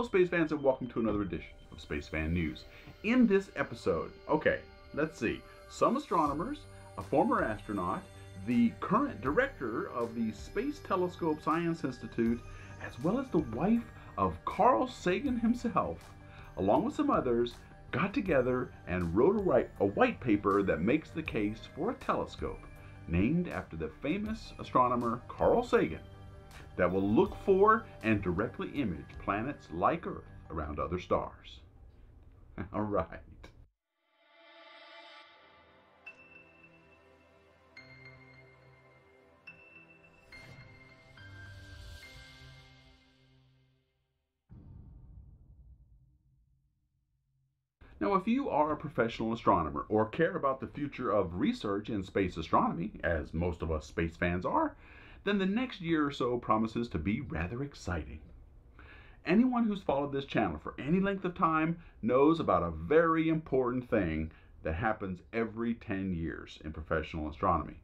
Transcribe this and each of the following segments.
Hello, space fans, and welcome to another edition of Space Fan News. In this episode, okay, let's see, some astronomers, a former astronaut, the current director of the Space Telescope Science Institute, as well as the wife of Carl Sagan himself, along with some others, got together and wrote a, a white paper that makes the case for a telescope named after the famous astronomer Carl Sagan that will look for and directly image planets like Earth around other stars. All right. Now, if you are a professional astronomer or care about the future of research in space astronomy, as most of us space fans are, then the next year or so promises to be rather exciting. Anyone who's followed this channel for any length of time knows about a very important thing that happens every 10 years in professional astronomy.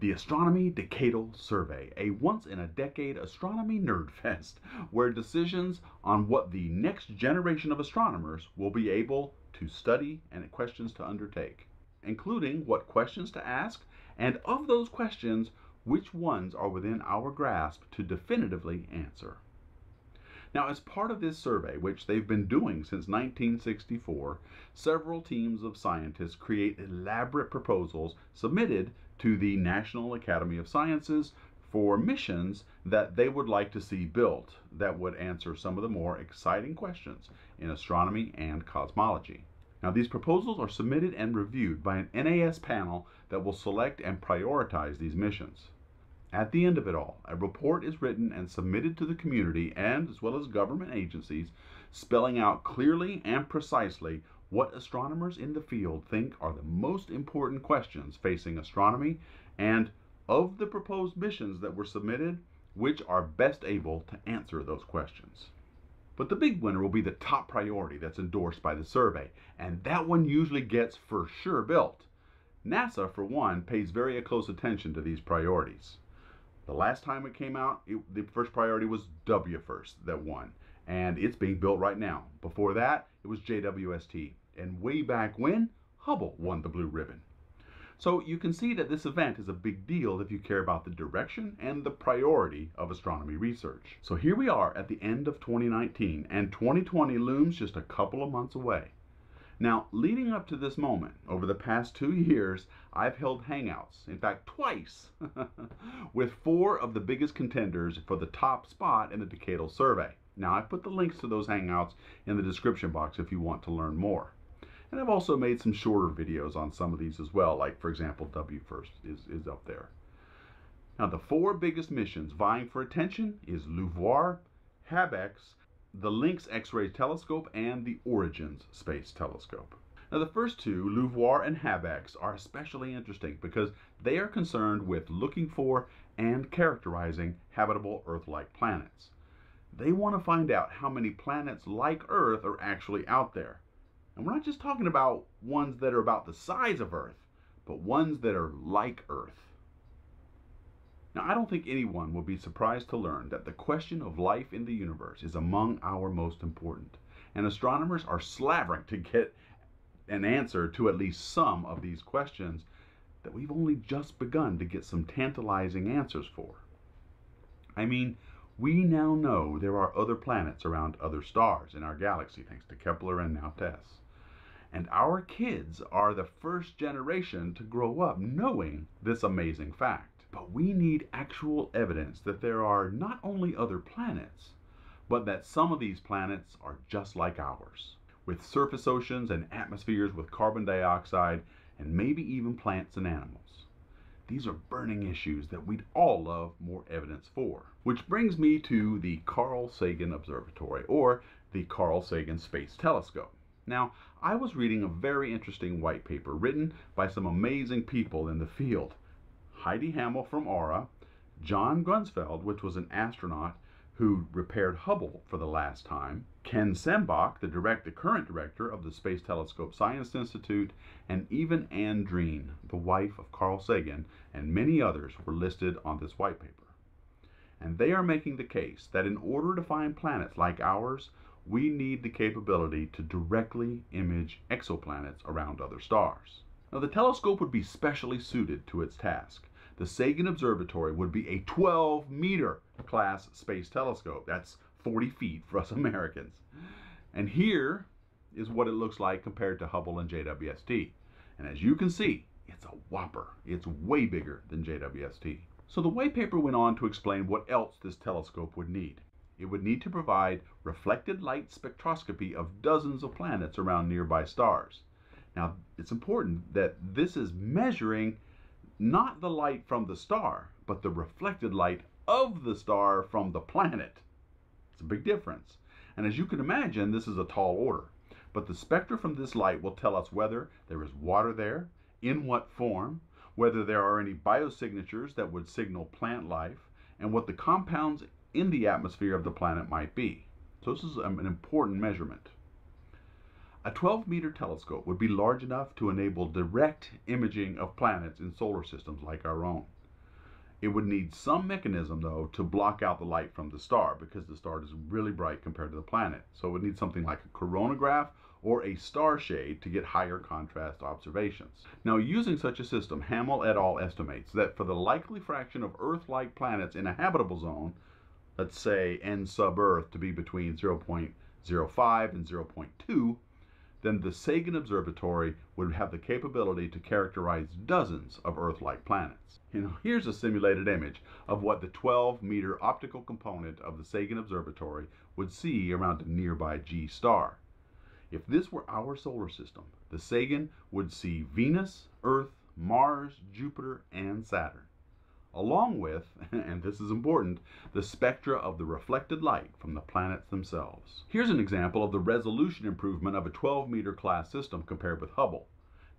The Astronomy Decadal Survey, a once in a decade astronomy nerd fest where decisions on what the next generation of astronomers will be able to study and questions to undertake, including what questions to ask, and of those questions, which ones are within our grasp to definitively answer. Now, as part of this survey, which they've been doing since 1964, several teams of scientists create elaborate proposals submitted to the National Academy of Sciences for missions that they would like to see built that would answer some of the more exciting questions in astronomy and cosmology. Now, these proposals are submitted and reviewed by an NAS panel that will select and prioritize these missions. At the end of it all, a report is written and submitted to the community and as well as government agencies, spelling out clearly and precisely what astronomers in the field think are the most important questions facing astronomy and of the proposed missions that were submitted, which are best able to answer those questions. But the big winner will be the top priority that's endorsed by the survey, and that one usually gets for sure built. NASA, for one, pays very close attention to these priorities. The last time it came out, it, the first priority was WFIRST that won, and it's being built right now. Before that, it was JWST, and way back when, Hubble won the blue ribbon. So you can see that this event is a big deal if you care about the direction and the priority of astronomy research. So here we are at the end of 2019 and 2020 looms just a couple of months away. Now, leading up to this moment, over the past two years, I've held hangouts, in fact, twice, with four of the biggest contenders for the top spot in the Decadal survey. Now, I've put the links to those hangouts in the description box if you want to learn more. And I've also made some shorter videos on some of these as well, like for example, WFIRST is, is up there. Now the four biggest missions vying for attention is LUVOIR, HabEx, the Lynx X-ray telescope, and the Origins Space Telescope. Now the first two, LUVOIR and HabEx, are especially interesting because they are concerned with looking for and characterizing habitable Earth-like planets. They want to find out how many planets like Earth are actually out there. And we're not just talking about ones that are about the size of Earth, but ones that are like Earth. Now, I don't think anyone will be surprised to learn that the question of life in the universe is among our most important, and astronomers are slavering to get an answer to at least some of these questions that we've only just begun to get some tantalizing answers for. I mean, we now know there are other planets around other stars in our galaxy thanks to Kepler and now TESS. And our kids are the first generation to grow up knowing this amazing fact. But we need actual evidence that there are not only other planets, but that some of these planets are just like ours, with surface oceans and atmospheres with carbon dioxide and maybe even plants and animals. These are burning issues that we'd all love more evidence for. Which brings me to the Carl Sagan Observatory, or the Carl Sagan Space Telescope. Now, I was reading a very interesting white paper written by some amazing people in the field. Heidi Hammel from AURA, John Grunsfeld, which was an astronaut who repaired Hubble for the last time, Ken Sembach, the, direct, the current director of the Space Telescope Science Institute, and even Ann Druyan, the wife of Carl Sagan, and many others were listed on this white paper. And they are making the case that in order to find planets like ours, we need the capability to directly image exoplanets around other stars. Now, the telescope would be specially suited to its task. The Sagan Observatory would be a 12 meter class space telescope. That's 40 feet for us Americans. And here is what it looks like compared to Hubble and JWST. And as you can see, it's a whopper. It's way bigger than JWST. So the white paper went on to explain what else this telescope would need. It would need to provide reflected light spectroscopy of dozens of planets around nearby stars. Now, it's important that this is measuring not the light from the star, but the reflected light of the star from the planet. It's a big difference. And as you can imagine, this is a tall order. But the spectra from this light will tell us whether there is water there, in what form, whether there are any biosignatures that would signal plant life, and what the compounds in the atmosphere of the planet might be. So this is um, an important measurement. A 12 meter telescope would be large enough to enable direct imaging of planets in solar systems like our own. It would need some mechanism, though, to block out the light from the star because the star is really bright compared to the planet. So it would need something like a coronagraph or a star shade to get higher contrast observations. Now, using such a system, Hammel et al. estimates that for the likely fraction of Earth-like planets in a habitable zone, let's say n sub Earth to be between 0.05 and 0.2, then the Sagan Observatory would have the capability to characterize dozens of Earth-like planets. You know, here's a simulated image of what the 12-meter optical component of the Sagan Observatory would see around a nearby G star. If this were our solar system, the Sagan would see Venus, Earth, Mars, Jupiter, and Saturn along with, and this is important, the spectra of the reflected light from the planets themselves. Here's an example of the resolution improvement of a 12 meter class system compared with Hubble.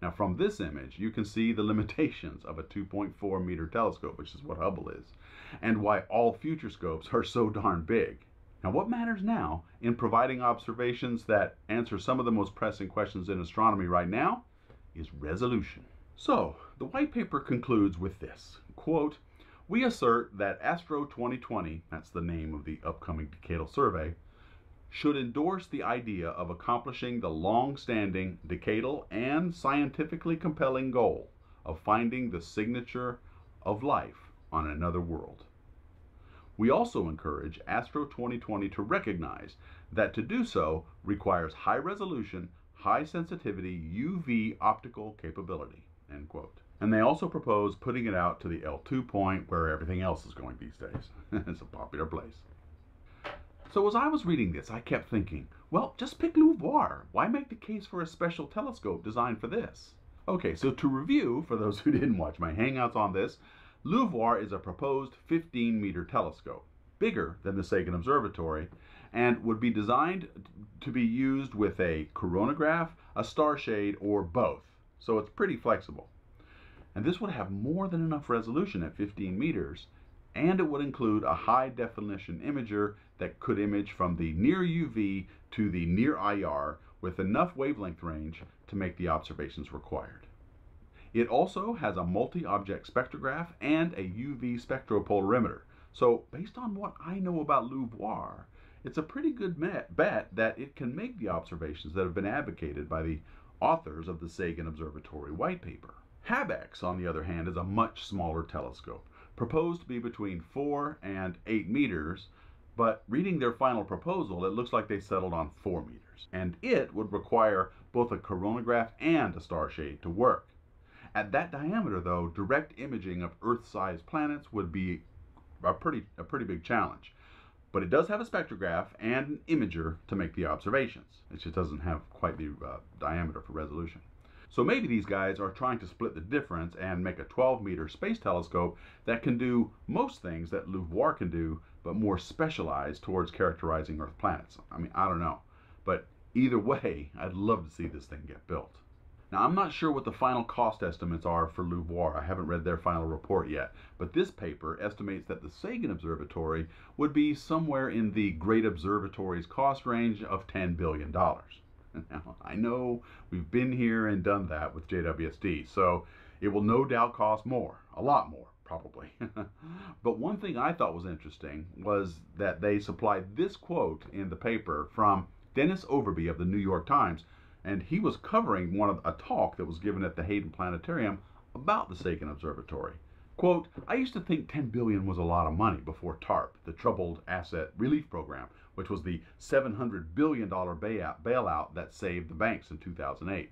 Now from this image, you can see the limitations of a 2.4 meter telescope, which is what Hubble is, and why all future scopes are so darn big. Now what matters now in providing observations that answer some of the most pressing questions in astronomy right now is resolution. So, the white paper concludes with this, quote, we assert that Astro 2020, that's the name of the upcoming decadal survey, should endorse the idea of accomplishing the long-standing decadal and scientifically compelling goal of finding the signature of life on another world. We also encourage Astro 2020 to recognize that to do so requires high resolution, high sensitivity UV optical capability. End quote. And they also propose putting it out to the L2 point where everything else is going these days. it's a popular place. So as I was reading this, I kept thinking, well, just pick LUVOIR. Why make the case for a special telescope designed for this? Okay, so to review, for those who didn't watch my hangouts on this, LUVOIR is a proposed 15 meter telescope, bigger than the Sagan Observatory, and would be designed to be used with a coronagraph, a starshade, or both. So it's pretty flexible. And this would have more than enough resolution at 15 meters, and it would include a high definition imager that could image from the near UV to the near IR with enough wavelength range to make the observations required. It also has a multi-object spectrograph and a UV spectropolarimeter. So based on what I know about LUVOIR, it's a pretty good bet that it can make the observations that have been advocated by the authors of the Sagan Observatory white paper. HabEx, on the other hand, is a much smaller telescope, proposed to be between 4 and 8 meters, but reading their final proposal, it looks like they settled on 4 meters. And it would require both a coronagraph and a starshade to work. At that diameter, though, direct imaging of Earth-sized planets would be a pretty, a pretty big challenge. But it does have a spectrograph and an imager to make the observations. It just doesn't have quite the uh, diameter for resolution. So maybe these guys are trying to split the difference and make a 12 meter space telescope that can do most things that LUVOIR can do, but more specialized towards characterizing Earth planets. I mean, I don't know. But either way, I'd love to see this thing get built. Now, I'm not sure what the final cost estimates are for LUVOIR. I haven't read their final report yet. But this paper estimates that the Sagan Observatory would be somewhere in the Great Observatory's cost range of $10 billion. Now, I know we've been here and done that with JWST, so it will no doubt cost more, a lot more, probably. but one thing I thought was interesting was that they supplied this quote in the paper from Dennis Overbye of the New York Times, and he was covering one of a talk that was given at the Hayden Planetarium about the Sagan Observatory. Quote, I used to think 10 billion was a lot of money before TARP, the Troubled Asset Relief Program, which was the $700 billion bailout, that saved the banks in 2008.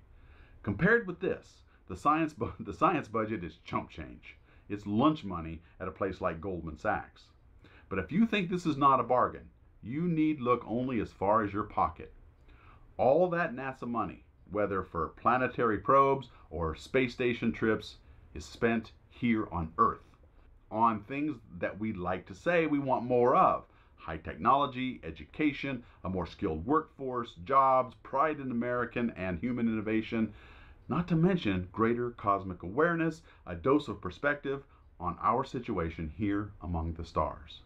Compared with this, the science, bu- the science budget is chump change. It's lunch money at a place like Goldman Sachs. But if you think this is not a bargain, you need look only as far as your pocket. All that NASA money, whether for planetary probes or space station trips, is spent here on Earth on things that we'd like to say we want more of high technology, education, a more skilled workforce, jobs, pride in American and human innovation, not to mention greater cosmic awareness, a dose of perspective on our situation here among the stars.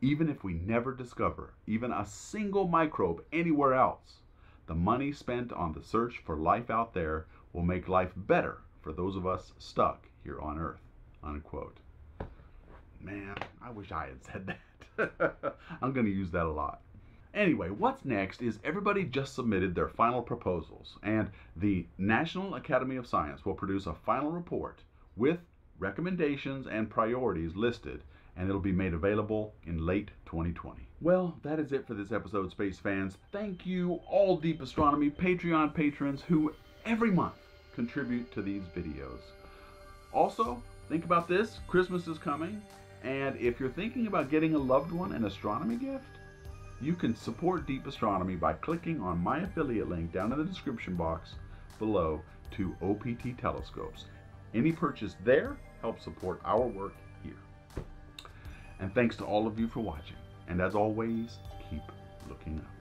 Even if we never discover even a single microbe anywhere else, the money spent on the search for life out there will make life better for those of us stuck here on Earth. Unquote. Man, I wish I had said that. I'm going to use that a lot. Anyway, what's next is everybody just submitted their final proposals, and the National Academy of Science will produce a final report with recommendations and priorities listed, and it'll be made available in late 2020. Well, that is it for this episode, space fans. Thank you, all Deep Astronomy Patreon patrons who every month contribute to these videos. Also, think about this Christmas is coming, and if you're thinking about getting a loved one an astronomy gift, you can support Deep Astronomy by clicking on my affiliate link down in the description box below to OPT telescopes. Any purchase there helps support our work here. And thanks to all of you for watching. And as always, keep looking up.